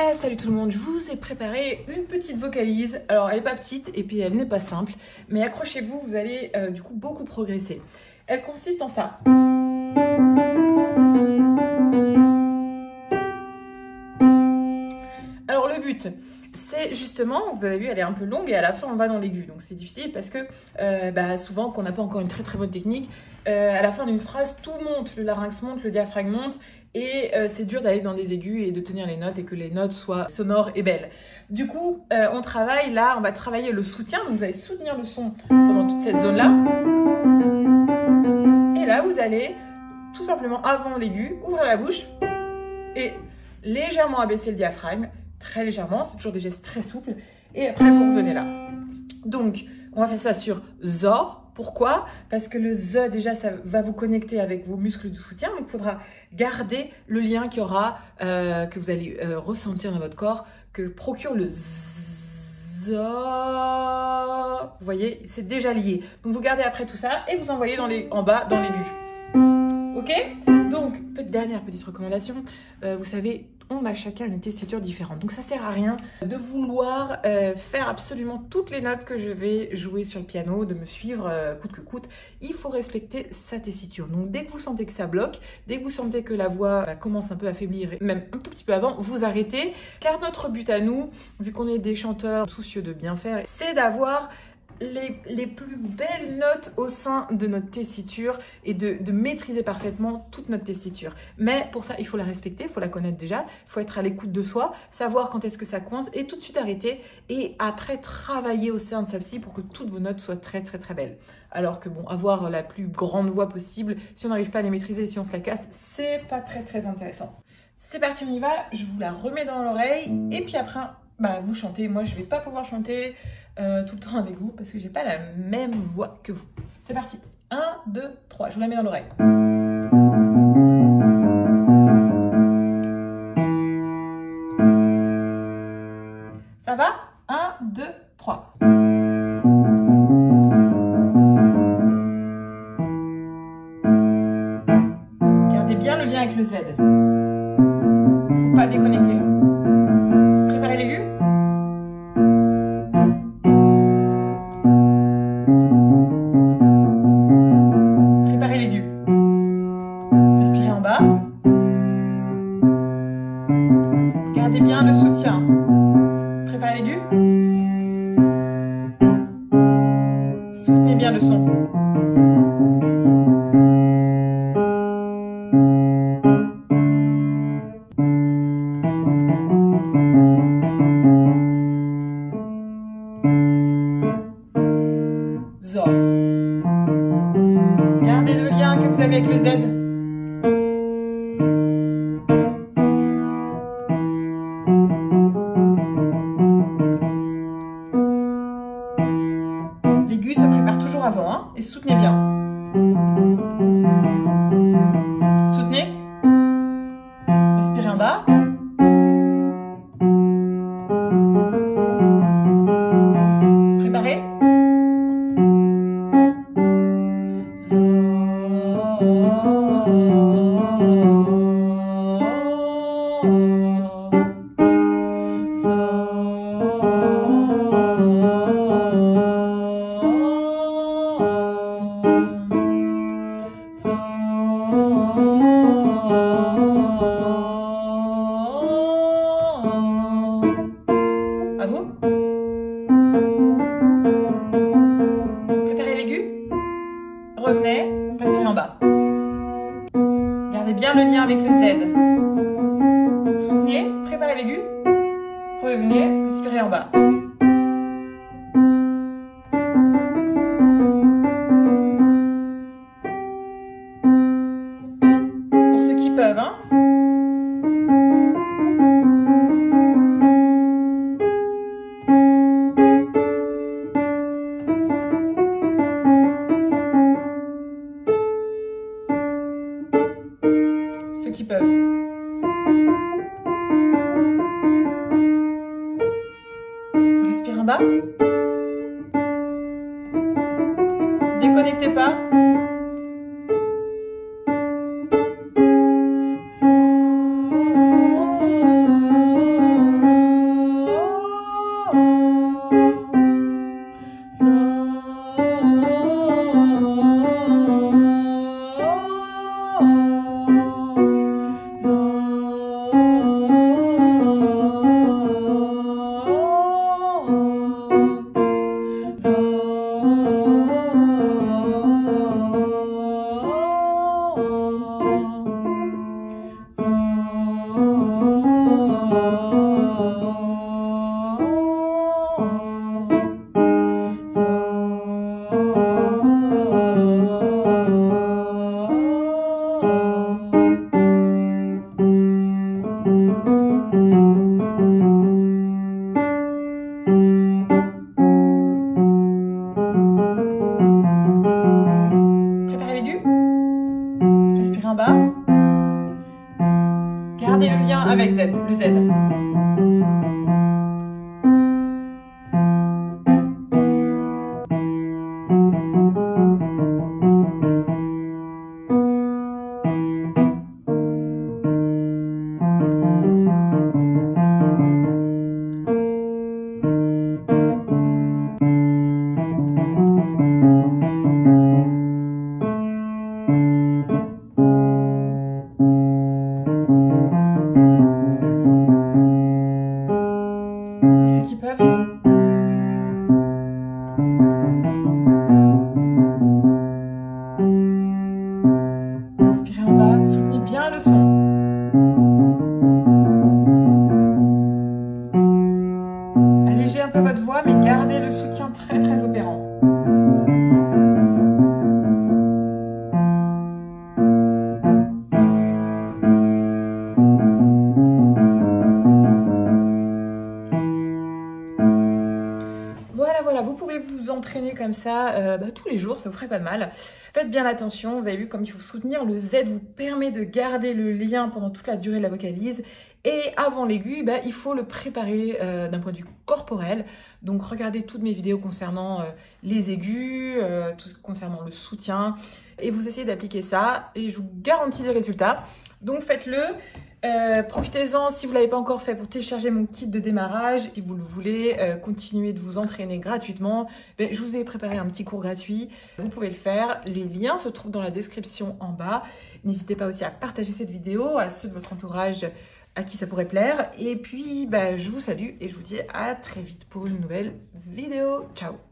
Eh, salut tout le monde, je vous ai préparé une petite vocalise. Alors elle n'est pas petite et puis elle n'est pas simple, mais accrochez-vous, vous allez euh, du coup beaucoup progresser. Elle consiste en ça. Alors le but, c'est justement, vous avez vu, elle est un peu longue et à la fin on va dans l'aigu. Donc c'est difficile parce que euh, bah, souvent, qu'on n'a pas encore une très très bonne technique, euh, à la fin d'une phrase, tout monte, le larynx monte, le diaphragme monte et euh, c'est dur d'aller dans des aigus et de tenir les notes et que les notes soient sonores et belles. Du coup, on travaille là, on va travailler le soutien. Donc vous allez soutenir le son pendant toute cette zone-là. Et là, vous allez tout simplement avant l'aigu, ouvrir la bouche et légèrement abaisser le diaphragme très légèrement, c'est toujours des gestes très souples. Et après, vous revenez là. Donc, on va faire ça sur ZO. Pourquoi? Parce que le Z, déjà, ça va vous connecter avec vos muscles de soutien. Donc, il faudra garder le lien qu'il y aura, euh, que vous allez euh, ressentir dans votre corps, que procure le Z. Vous voyez, c'est déjà lié. Donc, vous gardez après tout ça et vous envoyez dans les, en bas dans l'aigu. Ok? Donc, dernière petite recommandation. Euh, vous savez, on a chacun une tessiture différente. Donc ça sert à rien de vouloir euh, faire absolument toutes les notes que je vais jouer sur le piano, de me suivre euh, coûte que coûte. Il faut respecter sa tessiture. Donc dès que vous sentez que ça bloque, dès que vous sentez que la voix bah, commence un peu à faiblir, même un tout petit peu avant, vous arrêtez. Car notre but à nous, vu qu'on est des chanteurs soucieux de bien faire, c'est d'avoir les, plus belles notes au sein de notre tessiture et de, maîtriser parfaitement toute notre tessiture. Mais pour ça, il faut la respecter, il faut la connaître déjà, il faut être à l'écoute de soi, savoir quand est-ce que ça coince et tout de suite arrêter et après travailler au sein de celle-ci pour que toutes vos notes soient très très très belles. Alors que bon, avoir la plus grande voix possible, si on n'arrive pas à les maîtriser, si on se la casse, c'est pas très très intéressant. C'est parti, on y va, je vous la remets dans l'oreille et puis après, bah, vous chantez. Moi, je vais pas pouvoir chanter euh, tout le temps avec vous parce que j'ai pas la même voix que vous. C'est parti. 1, 2, 3. Je vous la mets dans l'oreille. Ça va? 1, 2, 3. Gardez bien le lien avec le Z. Faut pas déconnecter. Gardez bien le soutien. Préparez l'aigu. Soutenez bien le son. Revenez, respirez en bas. Ceux qui peuvent. Respire en bas. Déconnectez pas. garder le lien avec Z, le Z. ça euh, bah, tous les jours, ça vous ferait pas de mal. Faites bien attention, vous avez vu comme il faut soutenir, le Z vous permet de garder le lien pendant toute la durée de la vocalise. Et avant l'aigu, bah, il faut le préparer euh, d'un point de vue corporel. Donc regardez toutes mes vidéos concernant euh, les aigus, tout concernant le soutien. Et vous essayez d'appliquer ça et je vous garantis des résultats. Donc faites-le. Euh, Profitez-en si vous ne l'avez pas encore fait pour télécharger mon kit de démarrage. Si vous le voulez, euh, continuer de vous entraîner gratuitement. Ben, je vous ai préparé un petit cours gratuit. Vous pouvez le faire. Les liens se trouvent dans la description en bas. N'hésitez pas aussi à partager cette vidéo à ceux de votre entourage à qui ça pourrait plaire. Et puis, ben, je vous salue et je vous dis à très vite pour une nouvelle vidéo. Ciao